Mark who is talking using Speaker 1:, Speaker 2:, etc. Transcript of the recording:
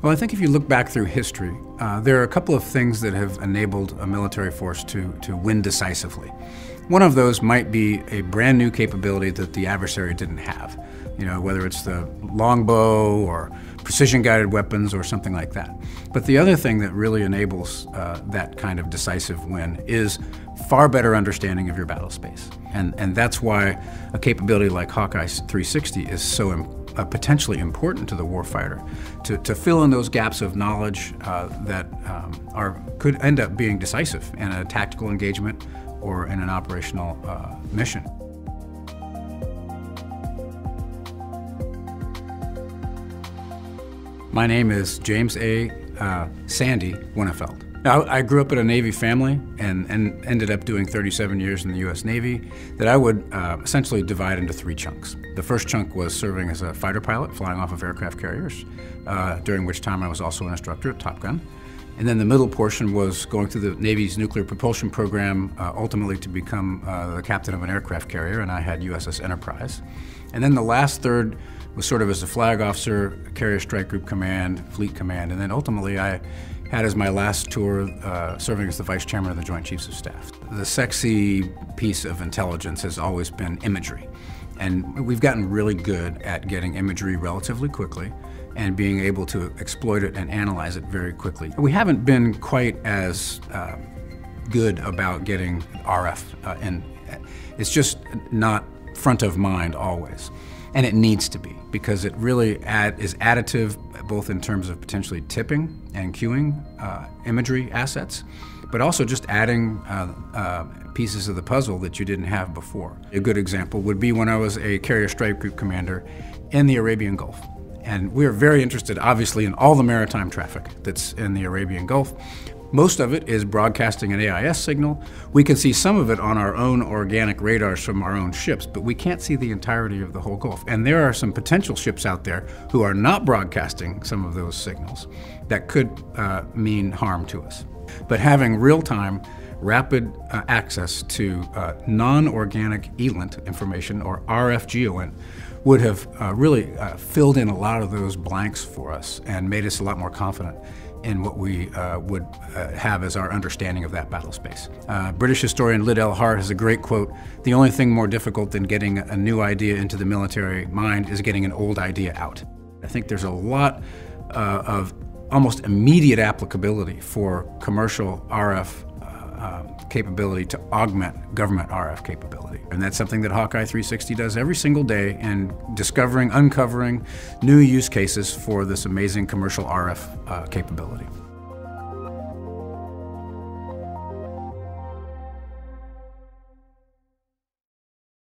Speaker 1: Well, I think if you look back through history, uh, there are a couple of things that have enabled a military force to, to win decisively. One of those might be a brand new capability that the adversary didn't have, you know, whether it's the longbow or precision guided weapons or something like that. But the other thing that really enables uh, that kind of decisive win is far better understanding of your battle space. And, and that's why a capability like HawkEye 360 is so important uh, potentially important to the warfighter to, to fill in those gaps of knowledge uh, that um, are, could end up being decisive in a tactical engagement or in an operational uh, mission. My name is James A. Uh, Sandy Winnefeld. I, I grew up in a Navy family and, and ended up doing 37 years in the U.S. Navy that I would uh, essentially divide into three chunks. The first chunk was serving as a fighter pilot, flying off of aircraft carriers, uh, during which time I was also an instructor at Top Gun. And then the middle portion was going through the Navy's nuclear propulsion program, uh, ultimately to become uh, the captain of an aircraft carrier, and I had USS Enterprise. And then the last third was sort of as a flag officer, Carrier Strike Group Command, Fleet Command, and then ultimately I had as my last tour uh, serving as the Vice Chairman of the Joint Chiefs of Staff. The sexy piece of intelligence has always been imagery. And we've gotten really good at getting imagery relatively quickly and being able to exploit it and analyze it very quickly. We haven't been quite as uh, good about getting RF, uh, and it's just not front of mind always. And it needs to be because it really add, is additive both in terms of potentially tipping and cueing uh, imagery assets, but also just adding uh, uh, pieces of the puzzle that you didn't have before. A good example would be when I was a carrier strike group commander in the Arabian Gulf. And we're very interested, obviously, in all the maritime traffic that's in the Arabian Gulf. Most of it is broadcasting an AIS signal. We can see some of it on our own organic radars from our own ships, but we can't see the entirety of the whole Gulf. And there are some potential ships out there who are not broadcasting some of those signals that could uh, mean harm to us. But having real-time, rapid uh, access to uh, non-organic ELINT information, or RF would have uh, really uh, filled in a lot of those blanks for us and made us a lot more confident in what we uh, would uh, have as our understanding of that battle space. Uh, British historian Liddell Hart has a great quote, the only thing more difficult than getting a new idea into the military mind is getting an old idea out. I think there's a lot uh, of almost immediate applicability for commercial RF uh, capability to augment government RF capability. And that's something that HawkEye 360 does every single day in discovering, uncovering new use cases for this amazing commercial RF uh, capability.